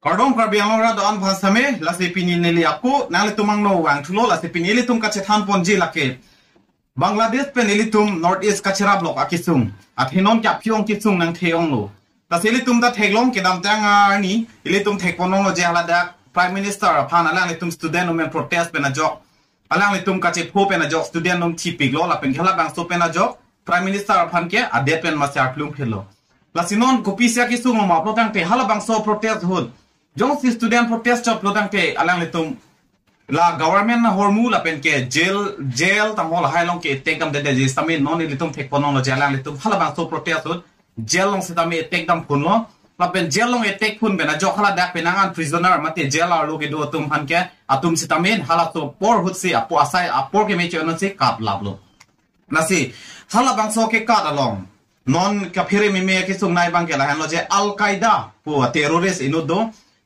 Kardong karbiang ora doan phasame la se pini neli aku nale tumang no wang thulo la se pini li tum kache than ponji lake Bangladesh pe neli tum North East kachera block akisung athinon kya pyong kisung nang theong lo ta se li tum da theglong ke dam tang ni li tum thek ponong lo je ala da Prime Minister phan ala li tum student no men protest pe na jok ala li tum kache pho pe na jok student nom chipik lo la pen khala bang so pe na jok Prime Minister phan ke adet pen ma sar plum phelo la sinon kopisia kisung ma protang te hala bang so protest hod जों सि student protest of लोटांगते अलांग लेतुम ला government ना होरमु लापेन के jail jail तमोल हाइलोंग के टेकम देदे जे समे नोनि लेतुम फेक पोनो लो जेलांग लेतुम हला बा सो प्रोटेस्ट हो जेल लोंग से तमे टेकदम कुनो लापेन जेल लोंग ए टेक फुन बेना जो हला दा पेनांगान प्रिजनर माते जेल आ लोगे दो तुम हन के अतुम से तमे हला तो पोर हुसे अपो आसाय अपो के मे चोनो से काप लाबलो नासे हला बा सो के काट अलोंग नॉन कफेरे मिमे के सुंग नाय बांग के ला जे अलकायदा पो टेररिस्ट इनो दो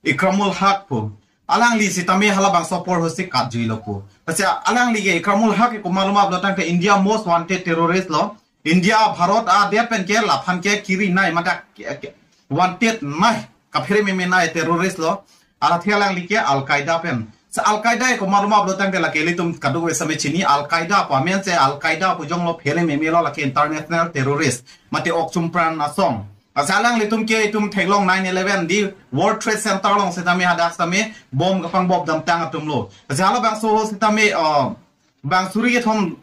ikramul hak po. Alang li sitami halabang sopor hosi kat jui lo po. Kasi alang li ge ikramul hak ko maluma lo tang india most wanted terrorist lo. India bharat a de pen ke la phan ke kiri nai mata wanted nai ka phere me me nai terrorist lo. Ala thialang li ke al qaeda pen. Sa al qaeda ko maluma lo tang la ke li tum kadu we same chini al qaeda pa men se al qaeda pu jong lo phere me me lo la ke international terrorist. Mate ok chum pran na song asalang litum ke tum thenglong 911 di world trade center long sitami hadak sami bom kapang bob dam tang atum lo asala bang so sitami uh, bang suri ke thom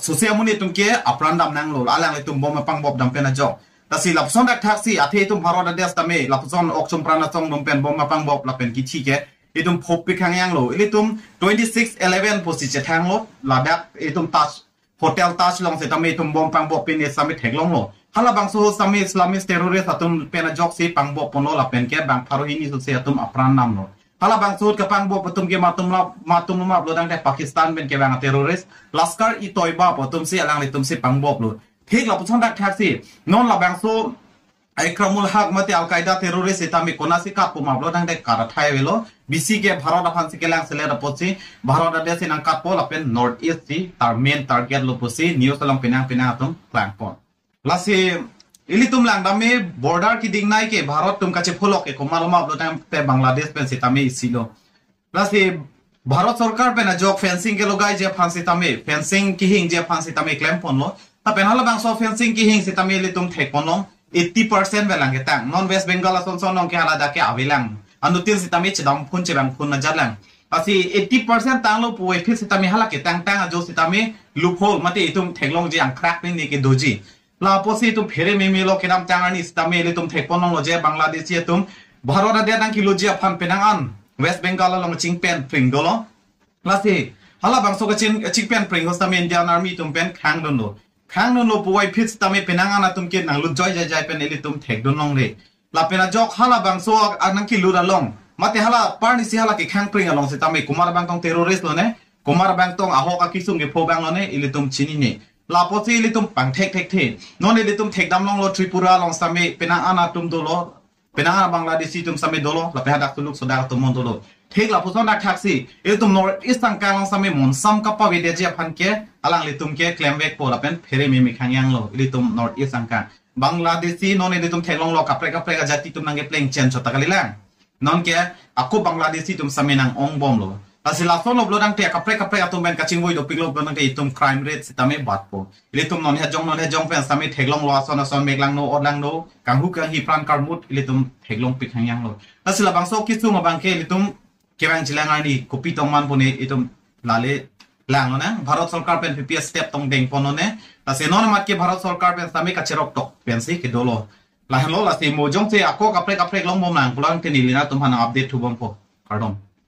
susia muni tum ke apran dam nang lo alang litum bom pang bob dam pena jok tasi lapson dak taxi athe tum bharot des tami lapson okchum prana song dum pen bom pang bob lapen ki chi ke itum phop pi khang yang lo ilitum 26 11 posi che thang lo ladak itum touch hotel touch long sitami tum bom pang bob pin sami thenglong lo hala bang so sami islamic terrorist atum pena jok si pang bo pono la pen ke bang pharu hini so se atum apran nam no hala bang so ka pang bo patum ke matum la matum ma lo dang te pakistan ben ke bang terrorist laskar i toiba patum si alang le tum si pang bo lo. Thik la dak si? Non la bang so ai kramul hak mate al qaeda terrorist etami kona si kap ma lo dang de kara thai velo bisi ke bharat afan si ke lang sele ra pochi bharat de sin ang kap po la pen north east si tar main target lo pochi news lang pinang pinang atum plan pon lasi ili tum lang dami border ki ding nai ke bharat tum kache phulok ke komal ma blo tam pe bangladesh pen sitame isilo lasi Bharat সরকার পেনা জক fencing কে লগাই যে fancy তামে fencing কি হিং যে fancy তামে claim পনলো তা পেনালা বাংস fencing কি হিং সি তামে লি তুম থেক পনলো 80% বেlang ke tang non west bengal ason son nong ke hala da ke avilang anu til si tami chidam phun che bang phun na jalang asi 80% tang lo puwe phit si tami hala ke tang tang jo si tami loophole mate itum theklong je ang crack ni ke লাপসি তুম ফেরে Mamy লো কেনাম টাঙ্গান ইস্তামে এলে তুম থেকপন long লজে বাংলাদেশি তুম ভারত আদে নাকি লজিয়া আফান পেনাং আন। ওয়েস্ট বেঙ্গল লং চিং পেন প্রিং গলো লাসি, হালা বাংসো গ চিং চিং পেন প্রিং হোস্তামে ইন্ডিয়ান আর্মি তুম পেন খাং দন খাং দন পুয়াই ফিট তামে পেনাং আন তুম কে নাং লু জয় জয় জয় পেন এলে তুম থেক দন লং রে। লা পেনা জক হালা বাংসো আর নাকি লুরা লং। মাতে হালা পারনি সি হালা কি খাং প্রিং লং সে তামে কুমার বাংকং টেরোরিস্ট লনে কুমার বাংতং আহক কিসুং গে ফো বাং লনে ইলে তুম চিনি নে। ลาปอซีลิตุมปังเทกเทกเทนอนลิตุมเทกดำลองโลทริปุระลองสามีเป็นอาณาตุมโดโลเป็นอาณาบังลาเดซีตุมสามีโดโลลาไปหาดักตุลุกสดาตุมมอนโดโลเทกลาพุซอนดักแท็กซี่เอตุมนอร์อีสังกาลองสามีมอนซัมกับปะวิเดจิพันเกอลังลิตุมเกเคลมเวกโปลาเป็นเพเรมีมิขังยังโลลิตุมนอร์อีสังกาบังลาเดซีนอนลิตุมเทกลองโลกับเปรกับเปรกับจัติตุมนังเกเพลงเชนชอตะกะลิลังนนเกอากูบังลาเดซีตุมสามีนังองบอมโล sila thon oblo dang te kapre kapre atum ben kaching woi dopik lo dang te itum crime rate sitame bat po ile tum non ha jong non ha jong pen same theglong lo ason ason meglang no odlang no kanghu kang hi pran karmut ile tum theglong pik hangyang lo asila bangso kisu ma bangke ile tum kerang jilang ani kopi tong man pone itum lale lang na bharat sarkar pen pps step tong deng ponone tase non mat ke bharat sarkar pen same kachero tok pen si ke dolo lahelo lase mojong te akok kapre kapre long mom nang pulang te nilina tum hana update thubom po kardom